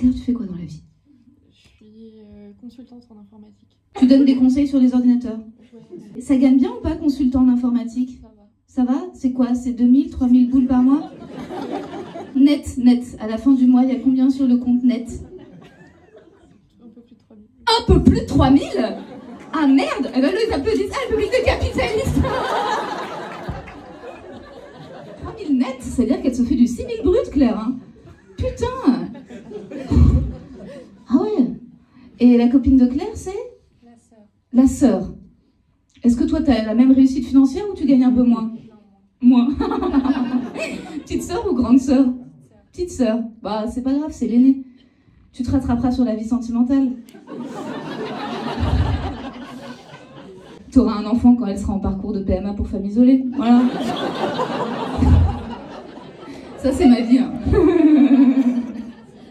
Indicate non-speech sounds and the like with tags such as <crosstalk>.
Claire, tu fais quoi dans la vie? Je suis euh, consultante en informatique. Tu donnes des conseils sur les ordinateurs? Ouais, Ça gagne bien ou pas, consultant en informatique? Ça va. Ça va? C'est quoi? C'est 2000, 3000 boules par mois? Net, net. À la fin du mois, il y a combien sur le compte net? Un peu plus de 3000. Un peu plus de 3000 Ah merde Eh ben ils applaudissent. Ah, le public de capitalistes <laughs> 3000 net, c'est-à-dire qu'elle se fait du 6000 brut, Claire. hein. Putain Ah ouais Et la copine de Claire, c'est La sœur. La sœur. Est-ce que toi, tu as la même réussite financière ou tu gagnes un peu moins Moins. <laughs> Petite sœur ou grande sœur Petite sœur. Bah, c'est pas grave, c'est l'aîné. Tu te rattraperas sur la vie sentimentale. <laughs> T'auras un enfant quand elle sera en parcours de PMA pour femme isolée. Voilà. <laughs> Ça, c'est ma vie. hein.